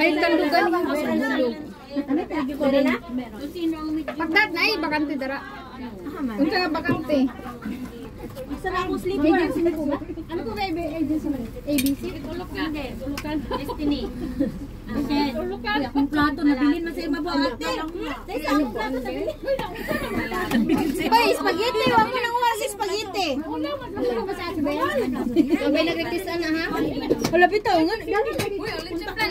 Ay, tandugan yung masulog. Pagdat na ay, bakante dara. Unsa nga bakante? Saan ako sleeper? Agency na po ba? Ano po ba agency na? ABC? Destiny. Ulukan. Akong plato, nabilin man sa iba ba ate? Dahil sa akong plato, nabilin. Hoy, spaghetti. Huwag mo nang uwas spaghetti. Sabay nag-request na ha? Wala. Nga. Uy, ulit siya plan.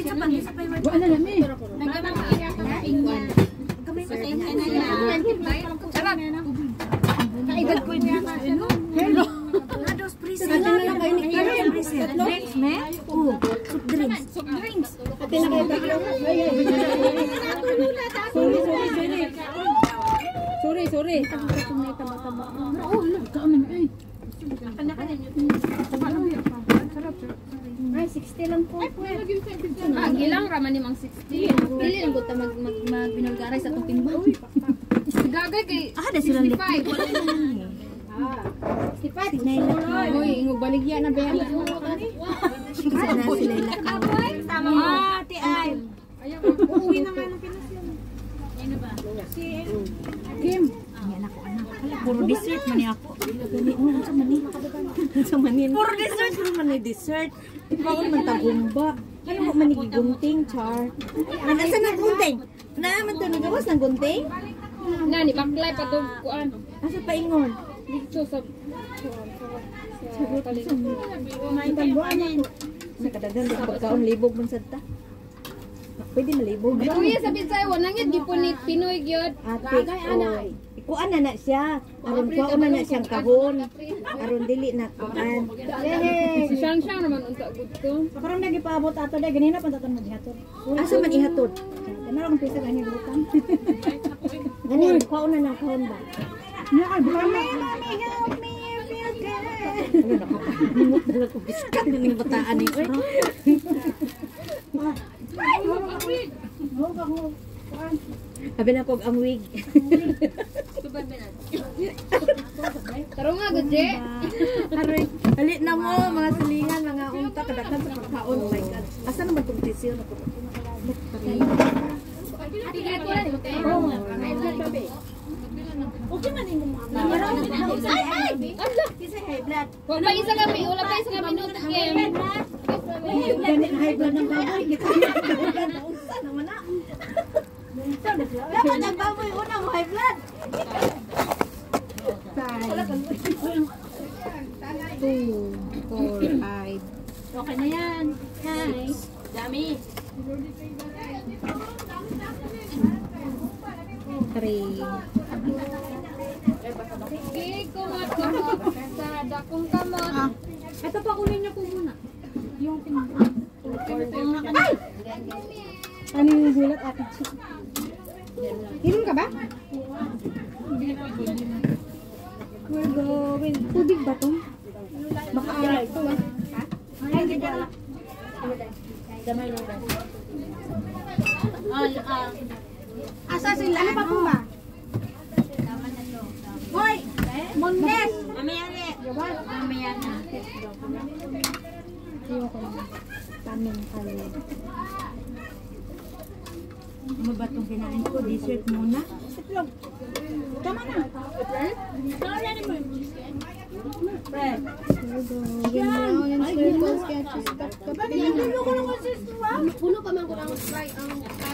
Isa isa Wala na mi. Kamay pa sa inyo na yan. Sarap. Kaedad ko niya na. Hello. Ados, freezer. Ano na lang kayo ni Karen? Freezer. Next, me? Oo, soup drinks. Soft drinks. Ate na kayo tatlo. Ay, ay. Sorry, sorry, sorry. Sorry, sorry. Oo, nagkaaman. Ay. Ay, 60 lang po. Ah, gilang raman ni Mang 60. Dili lang ko ta mag mag magbinulgaray sa itong timbang. Gagay kay Ah, da silang 65. Sipat. Uy, ingog baligya na ba yan? Sana sila ilakaw. Tama mo. Ate, ay. Uuwi na nga ng Pinas yun. Ano ba? Si Kim. Yan ako, anak. Puro dessert man ako. Gani, oh, sa mani. Sa mani. Puro dessert. Puro mani dessert. Ikaw man tagumba. Ano mo manigigunting, char? Nasa na gunting? Naaman to, nagawas ng gunting? Na ni baklay pa to kuan. Asa pa ingon? Dito sa Sa kadagan, di pagkaon libog man sadta. Pwede malibog. Kuya sa Bisay wala nga gipunit Pinoy gyud. Ate, oy. Ikuan na na siya. Aron kuan na na siyang kahon. Aron dili na kuan. Si Shang Shang naman unta gud to. Karon na gipaabot ato dai ganina pa taton mo dihatod. Asa man ihatod? Kana lang pisa gani butan. Gani, kuan na ng kahon ba? Na ay drama. Ano na ko? Nimot dala ko biskat ning bataan ni. Oy. Sabi na kog ang wig. Taro nga gud je. Aray, dali na mo mga silingan, mga unta kadaghan sa pagkaon. Oh my god. Asa naman tong tissue na ko? Okay man imo mga. Ay ay. Ala, kisa high blood. Wala pa isa kami, wala pa isa blood ng baboy na? Dapat ang baboy una mo high blood. Two, four, five. Okay na yan. Hi. Dami. Three. Sige, kumat kumat sa dakong kamot. Ito pa kunin niyo po muna. Yung timbang. Ay! Ano yung gulat ate? Inom ka ba? We're going. Tubig ba to? Baka alak to ah. Ay, hindi ko alam. Damay lang? Ah, ah. Asa sila? Ano pa po ba? Hoy! Mondes! Mamaya na. Mamaya na. Ayoko na. Taming kayo. Ano ba itong kinain ko? Dessert muna? Itlog. Tama na. Fred. We're going round in circles. Can't you stop the pain? Puno pa man ko ng fry ang.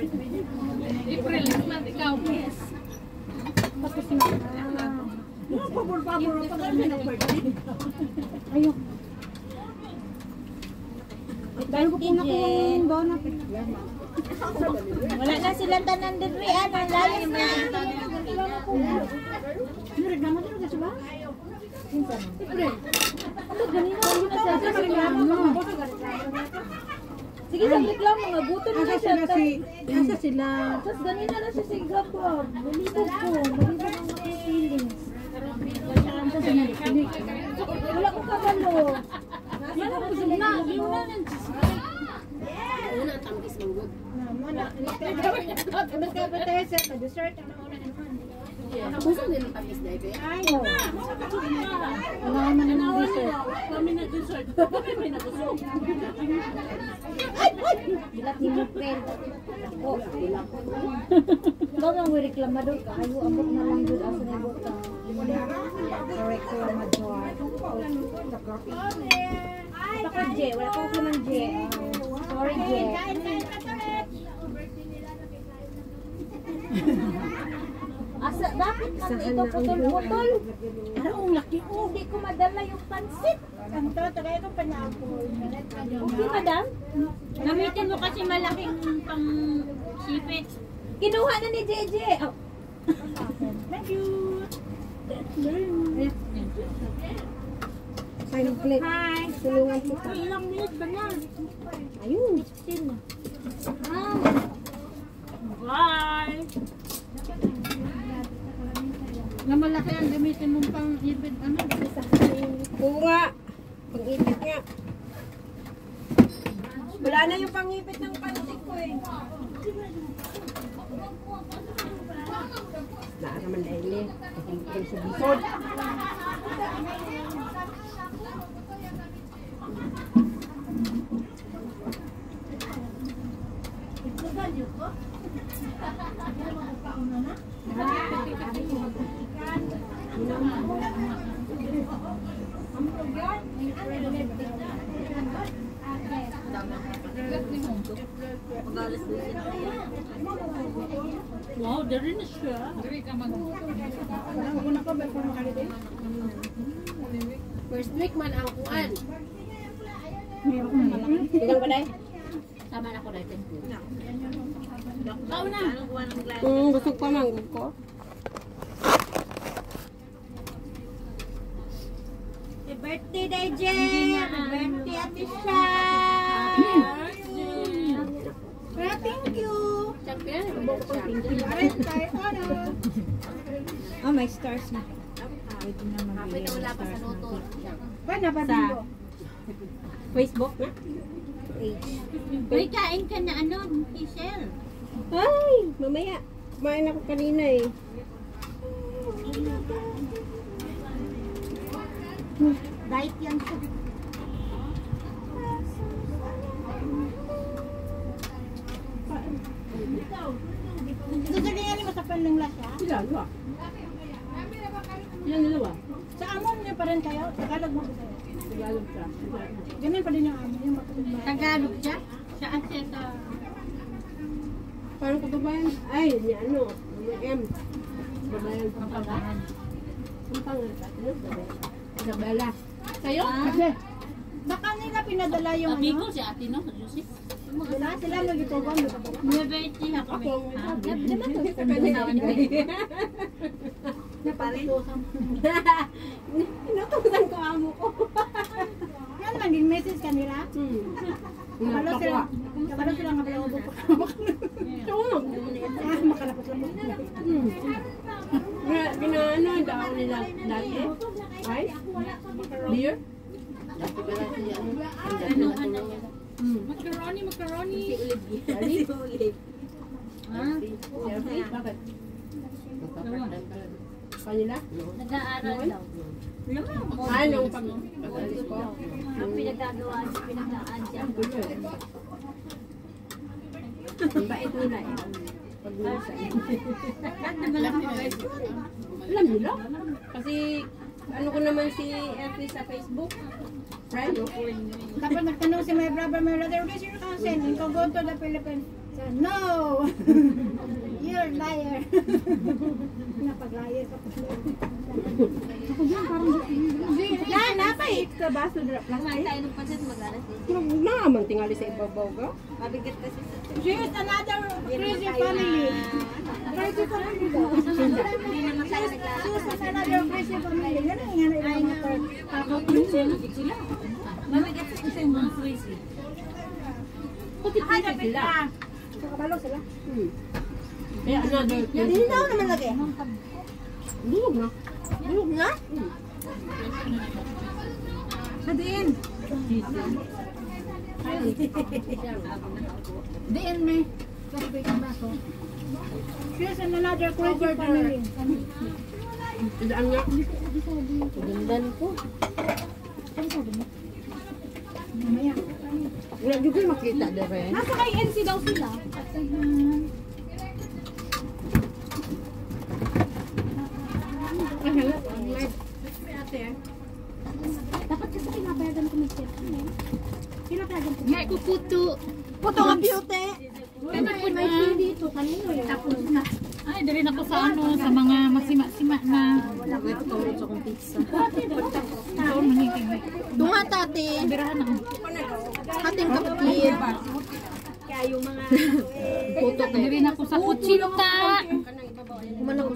April, man ikaw. Ayok. Dahil ko po na kung donut. Wala na silang tanan din rin. Ano, layas na. Naman talaga siya ba? Ano ganito? Sige, saglit lang mga gutom na Asa siya. sila si... Asa sila... Tapos ganina na siya si Grab. Balibog ko. Balibog ang mga feelings. Wala ko kabalo. Wala ko sila na. Una, tambis ng good. Dessert, ano una naman. Puso din ang tambis na ito eh. Ay, Wala naman ng dessert. Bilat ni mo, friend. Ako. Ikaw ang reklamador ka. Ayo, abot na lang doon. Asa na ibot ka. Reklamador. Ako, J. Wala ko ako ng J. Sorry, J. Asa, bakit man ito putol-putol? Ano, ang laki. Hindi ko madala yung pansit. Ang to, tagay ko pa na ako. Okay, madam? Gamitin mo kasi malaking pang sipit. Kinuha na ni JJ. Oh. Thank you. Click. Hi. Tulungan kita. Ilang minute ba na? Ayun. Bye! Na malaki ang gamitin mong pang ibig. Ano? Oo nga. Pang-ipit nga. Wala na yung pang-ipit ng pantik ko eh. Naa naman eh. Kasi ito sa bisod. Wow, dari na siya. Una ko, may pang makalite. First week man ang kuan. Meron ko malaki. Bilang ba dahil? Tama na ko dahil. Ikaw na. Mm, gusto pa man ko. Happy birthday, DJ. Happy birthday, Ate Sha. Kaya thank you. Champion. Aray, tayo ano. Oh, may stars na. Kapit na wala pa sa loto. Paano ba dito? Facebook na? Page. Uy, kain ka na ano, Michelle. Ay, mamaya. Kumain ako kanina eh. Diet yan siya. Ito sa ganyan ni ng lasa. Sila, dua. Yan dalawa. Sa amon niya pa rin kayo. Tagalog mo ko sa'yo. Tagalog siya. Ganun pa din yung amon. Matulog Tagalog siya? Saan siya sa... Parang kababayan. Ay, ni ano. M. Kababayan. Ang kabahan. Ang pangalan. Isabela. Kayo? Kasi, baka nila pinadala yung Sabi ano. ko si ate no, sa Joseph. Sila mag-itugan. Nuevete ako. Ako. Ah, Naman to. Sa kanya. Inutusan ko amo ko. Yan naman, yung message kanila. Hmm. Kabalo sila. Kabalo sila nga pala ubok. Tunog. Ah, makalapot lang. Hmm. Gina- Ginaano daw nila dati. Ay? Beer? Ano, ano? Hmm. Macaroni, macaroni. Dali? Ah, Bakit? Kanila? nag-aaral daw. Ano pag? Ang pinagagawa niya, pinagdaan siya. Ang bait nila eh. Pag minsan. Alam nila. Kasi ano ko naman si Effie sa Facebook. Right? Tapos nagtanong si my brother, my brother, where's your cousin? And go to the Philippines. Said, no! You're liar. Napag-liar ka pa. Yan, napay! Ka ba? So, drop lang Kumain tayo ng pansit, mag-alas. Naman tingali sa ibabaw ka. Mabigat kasi sa She is another crazy family. Daw. Mamigit sila. Eh. Hmm. Kaya another. Hindi ako naman lagi. Bulog na. Bulog na? Sa din. Diin me. Kasi ka ba in another crazy family. Daan nga. Gandan ko. Mamaya. Wala juga makita dere. Nasa kay NC daw sila. Ay, hala. Ang live. Ate. Dapat kasi pinapayagan ko may set. Pinapayagan ko. Nga ko puto. Puto ka May May fee dito kanino eh. Tapos na. Ay, dali na ko sa ano, sa mga masima-sima na. Ito tawag sa kong pizza. Ito, manigig. Tunga tati. Birahan ako. Ating kapatid. Puto tayo. Dali na ko sa kutsinta.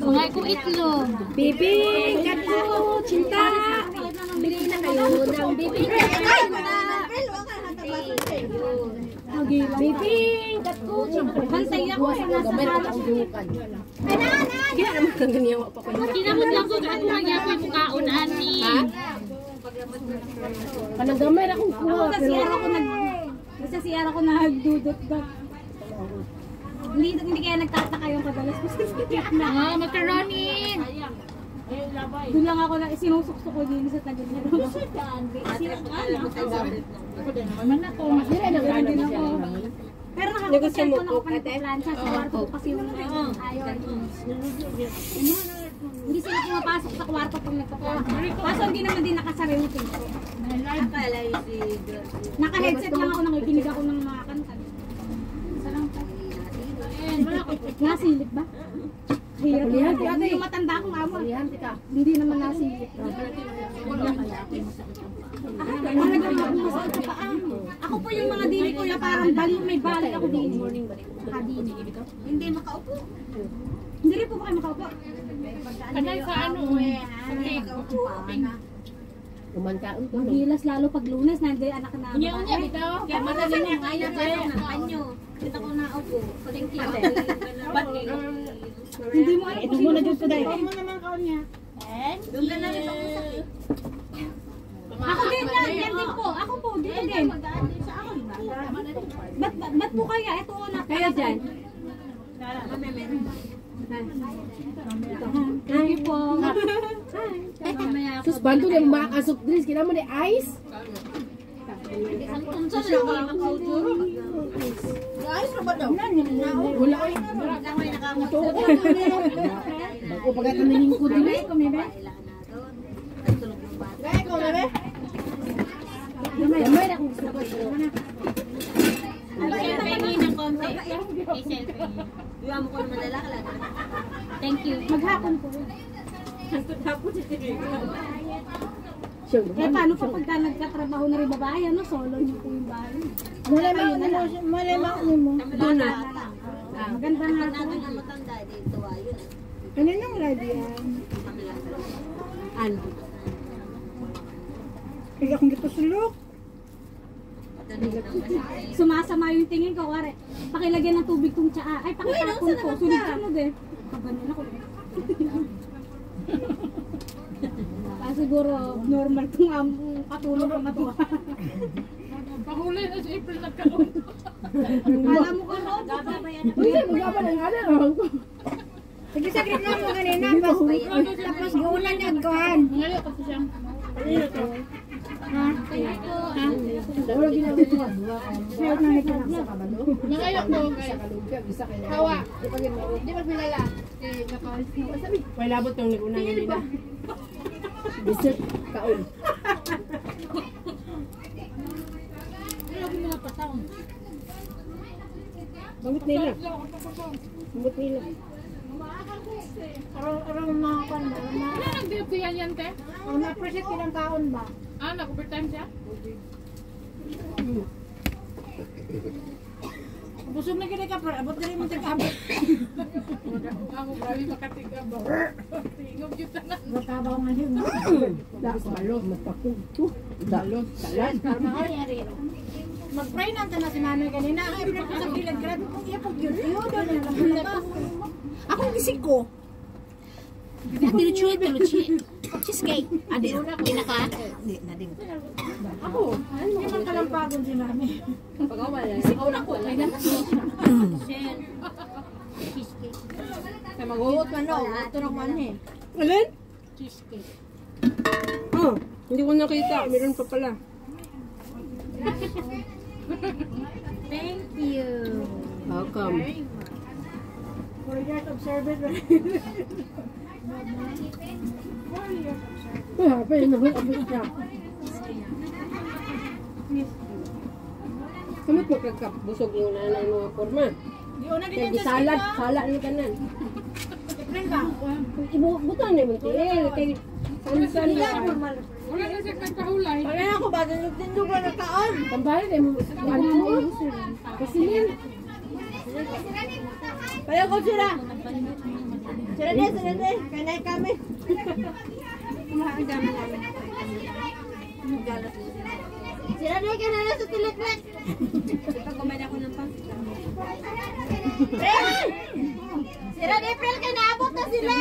Mga ko itlog. Bibi, gato, cinta. Bili na kayo ng bibi. Bibi, gato, cinta. Bantay ako sa nasa dukan. Kaya naman kang ganiyawa pa ko. Kinamot lang ko ako nga ako yung mukhaon ani. Kanang gamay akong kuha. Sa CR ako nag... Sa CR ako nagdudot dot. Hindi, hindi kaya nagtataka yung kadalas ko sa na. Ah, macaroni. Doon lang ako na sinusuksok ko din sa tagal niya. Man ako. Masira na gano'n din ako. Pero mo nakakapag-cellphone ako pa nagpa-plancha sa kwarto kasi yung ayaw. Hindi sila pumapasok sa kwarto pag nagpa-plancha. Kaso hindi naman din nakasara yung pinto. Naka-headset lang ako nakikinig ako ng mga kanta. Sarang pa. Nasilip ba? Hirap na. Yung matanda akong amo. Hindi naman nasilip. Ako po yung mga dili ko na parang bali, may balik ako dili. Nakadili. Hindi makaupo. Hindi rin po ba kayo makaupo? Kanay sa ano eh. Umantaon ko. Magilas lalo pag lunes, nandiyan anak na Unya unya bitaw. Kaya matagal niya ngayon kayo ng panyo. Kita ko na upo. Thank you. Hindi mo ay ito muna dito dahil. Huwag mo kaon niya. Doon ka na rin Ako din yan, yan din po. Ako po, dito din. Ba't, ba't, ba't po kaya? Ito una. Kaya dyan. Thank you po. Sus, bantu na makasok drinks. Kailangan mo na ice. Wala ko. Bago pagkatanaling ko din eh. Gamay na kung gusto ko. Selfie ng konti. I-selfie. Thank you. Maghapon po. Sure. Eh, paano pa pagka nagkatrabaho na rin babae, ano, solo niyo po yung bahay? Malay mo, malay mo. Doon na. Ah, Maganda nga po. Ano nang ready yan? Ano? Kaya akong gito sulok. Sumasama yung tingin ko, wari. Pakilagyan ng tubig tong tsaa. Ay, pakitapon ko. Sunod-sunod eh. Kabanin ako. Ah, siguro normal kung ang katulog ang matuwa. Pahuli na si April nagkaroon. Alam mo ko, no? Uy, magawa na nga lang. Sige, saglit lang mo kanina. Tapos, guulan niya kuhan. Ngayon kasi siya. Wala ginagawa. Sayot na nagkakasa. Nangayon ko kay Hawa. Di ba bilala? May labot yung nag-unang nila. Dessert kaon. Lagi mo na pataon. Bamot nila. Bamot nila. Araw-araw mga kuhan ba? Ano nag-diop siya yan, te? Ang na-appreciate kilang kaon ba? Ah, nag-overtime siya? Busog na gini ka, pero abot na rin mo tig-abot. Ako grabe makatiga ba? Tingog yun na. Matabaw nga yun. Dalo, magpakugto. Dalo, salan. Mag-pray na na si mami kanina. Ay, ko sa kilid. Grabe kong ipag yun. Yun, doon na. Ako ang isip ko. Tinuchi, tinuchi. Cheesecake. Adi, di na ka? Di, na din. Ako, Hindi man kalampagon si mami. pag ako wala. Ikaw na ko. May naman. Kaya mag-uot man no. Turok man eh. Alin? Cheesecake. Oh, hindi ko nakita. Meron pa pala. Thank you. Welcome. Four years of service. Uy, hapay, nahulabot siya. Kamot mo kagkabusog yung nanay mga forma. Kaya yung di salad, salad ni kanan. Ibubutan na mo tiil. Kay sansan na. Wala na siya kagkahulay. Wala na ako ba? Nagtindo ba na taon? Pambahay na mo. Ano mo? Kasilin. Kaya ko sila. Sila din, sila din. Kanay kami. Sila din, kanay na sa tiliklik. Pag-kumay ako ng pang. Sila din, April, kaya naabot na sila.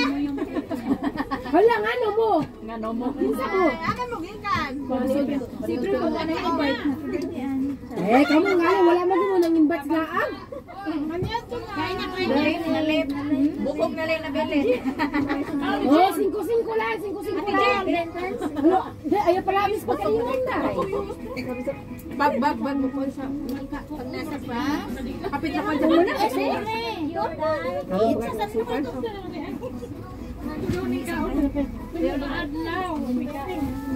Hala, nga no mo. Nga no mo. Pinsa mo. Akan mo, gikan. Siyempre ko, ano yung invite? Eh, kamu nga, wala mo mo nang invite laang. Manyan to nga. Kaya na kayo. Bukog na lang na bili. Oh, 5-5 lang, 5-5 lang. Ano, ayaw pala amis pagkaingan na. Bag, bag, bag mo po sa... Pag nasa pa. Kapit na pa dyan mo na kasi. Napa siya dito? Asa mga asa na ako? Ato,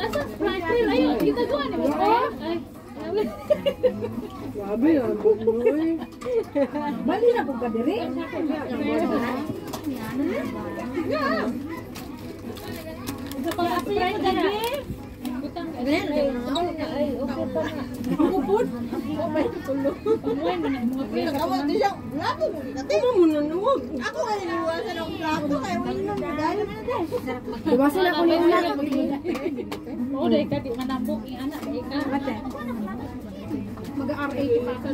asa? April, ayo. Kita ko ano ba? Ay. Grabe ah, bumoy. Bali na po ka diri. Ito pala April ka na. Butang ka. Ay, okay pa na. Kupod. Pamuhay mo na mga April. Ano mo na nawag? Iwasan ako ni una. Oo, dahil ka, di manambok yung anak, dahil ka. Mag-RA pa ka.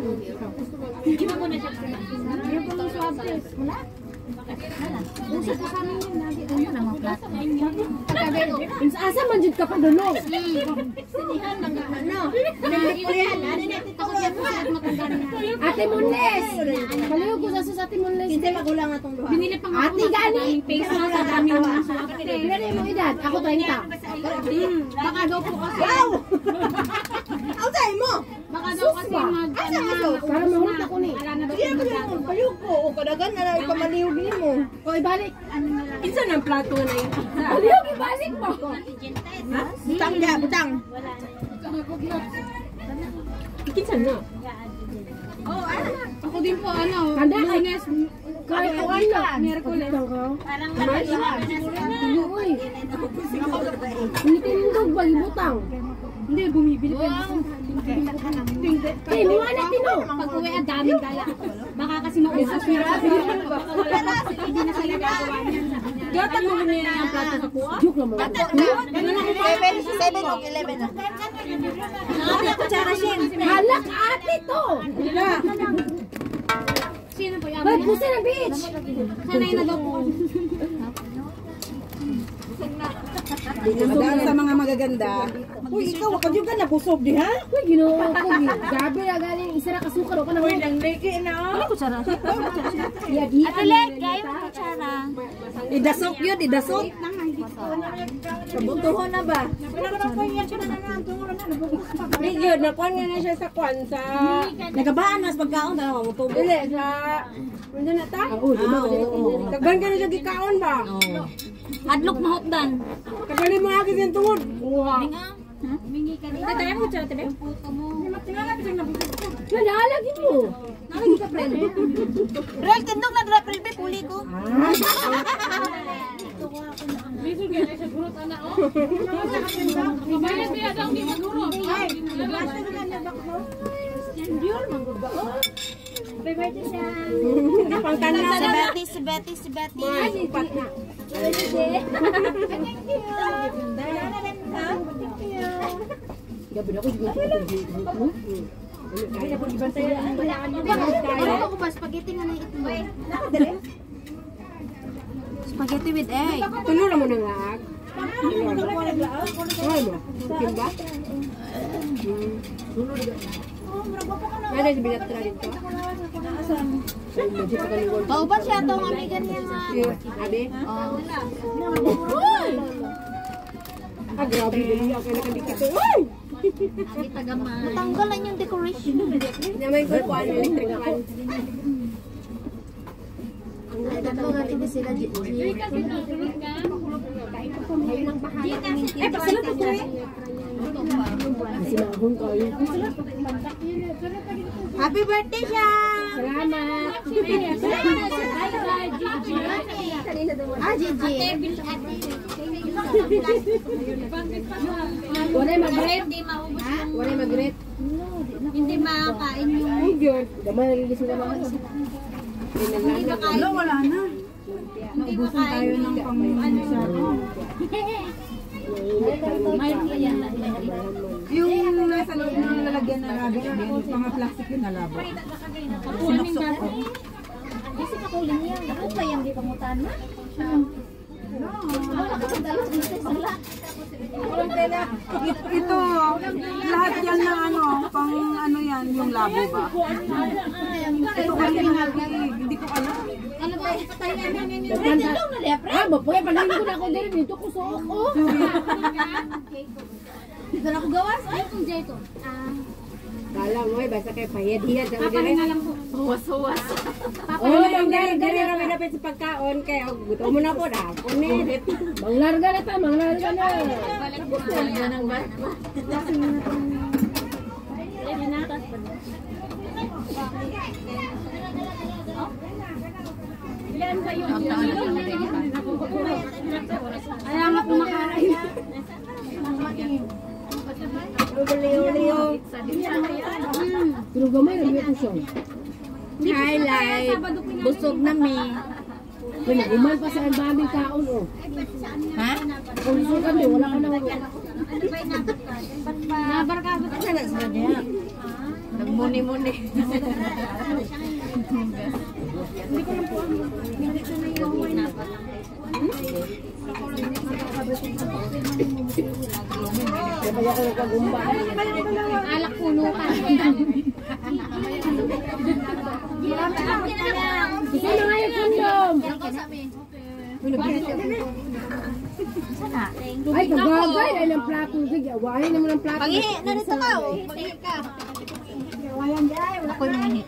Hindi mo na siya sinasin. Asa man jud ka pa dulo. Sinihan ng ano. Ate Munles. Kaliw ko sa sa Ate Munles. Hindi magulang atong duha. Binili Ate gani. face mask sa daming mga Pwede mo edad. Ako 30. Baka daw po kasi. Wow! Outside mo! Baka daw kasi mag... Para mahulog ako ni. Na Payog ko. O kadagan na lang ipamalihog mo. O ibalik. Ano na lang. Ng plato na yun. Malihog ibalik mo. Ha? Butang ya, butang. Wala na. Na. Oh, ano? Ako din po, ano, Kanda, lunes, Kaya ko ano? Merkules. Parang Uy. Nitindog ba ibutang? Hindi, bumibili pa Kay mo ana tino. Pag uwi, ang daming dala. Baka kasi na. Baka wala na. Hindi na sila gagawa kanya. Gata mo nila ang plato sa kuha. Joke lang mo. Seven, seven o eleven na. Halak ate to. Dila. Sino po yung Ba't pusin ang? Sanay na daw po. Magaan sa mga magaganda. Uy, ikaw, wag ka juga nabusog di ha? Uy, ginoo ko. Gabi na galing isa na kasukar ko na. Uy, Ang leki na. yagi. Ate Lek, gaya mo kutsara. Idasok yun, idasok. Kabutuhon na ba? Hindi yun, nakuha nga na siya sa kwan sa... Nagabaan mas pagkaon na mo tubo. Dili, sa... Ano na ta? Oo, di ba? Tagban ka na siya gikaon ba? Adlok mahotdan. Tagalin mo agad yung tungod. Kuha. Humingi ka rin. Tayo mo siya, tabi. Yung puto mo. Yan, naalagi mo. Naalagi ka, friend. Real, tindog na dra prilbe, puli ko. Happy birthday siya. Pangkana si Betty, si Betty, si Betty. Upat na. Thank you. Thank you. Gabi na ako, siguro ko ito. Kaya na po, ibantayan ang balaan mo. Ano ko ba? Spaghetti nga na ito. Spaghetti with egg. Tulo na mo na nga. Ay mo, timba? Kaya na bilat na dito. Kauban siya itong amigan niya nga. Abi? Uy! Ah, grabe. Na kandik ito. Uy! Tanggal lang yung decoration. Naman ko po ano, electric fan. Tatlo nga hindi sila Gigi. Eh, pasalot ko eh. Kasi mahon kayo. Happy birthday siya! Salamat. Ah, Gigi. Wala mag-rate. Hindi maubos yung... Wala mag-rate. Hindi makakain yung... Ay, nagigising ka naman. Hindi makain. wala na. Naubusan tayo ng pang... Mayroon ka yan. Yung nasa loob ng lalagyan na bin, mga plastic yun nalabo. Sinuksok ko. Kasi kakuling yan. Ako ba yung di pangutan na? Ito, lahat yan na ano, pang ano yan, yung labo ba? Ito kasi hindi ko alam. Ano ba? Patayan na ninyo. Ah, bapoy, panahin ko na ako din dito ko sa ako. Dito na ako gawas. Ay, kung dyan ito. Ah. Kala mo eh, basta kayo pahiyad-hiyad. Papahinga lang po. Huwas-huwas. Oo, yung gari, gari rami na sa pagkaon. Kaya gusto mo na po na. Punit. Manglarga na ta, manglarga na. Manglarga ng bat. Ayaw nga kumakain. Pero gamay, rami ko siya. Highlight, busog na mi. Kaya naguman pa sa daming kaon, oh. Ha? Kung gusto ka din, wala ka na. Nabarkabot. Sana sila niya. Nagmuni-muni. Kaya ako nagkagumba. Alak puno ka. Na nga yung kondom. Ay, kagagay. Ay, ng plato. Sige, awahin naman ang plato. Pangihi, narito ka oh. Pangihi ka. Ako mangihi.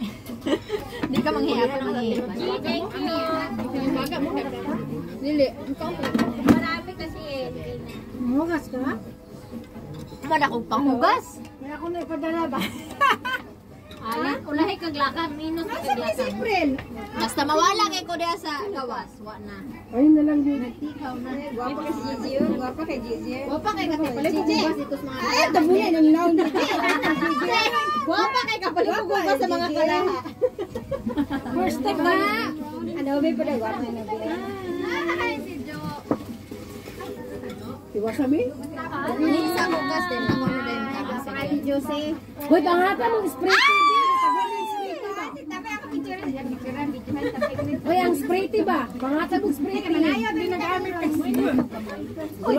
Hindi ka mangihi, ako mangihi. Lili. Marami kasi eh. Mugas ka? Wala akong panghugas. May ako na ipadala ba? Alin, ulahi kag lakad. Minus ka kag lakad. April. Basta mawala kay ko diya sa gawas. Wa na. Ayun na lang din. Guwapa kay Gigi yun. Guwapa kay Gigi. Wapa kay pala Gigi. Ay, tabuyan ang laon. Wapa kay kapit ko sa mga kalaha. First time ba? Ano ba pa daw? Wapa na Ay, si Jo. Iwasami. Hindi sa hugas din. Ako na din. Tapos sa Jose. Hoy, pangata mong spray ako ko Hoy, ang spray TV ba? Pangata mong spray TV. Ayaw din nag-amit. Uy.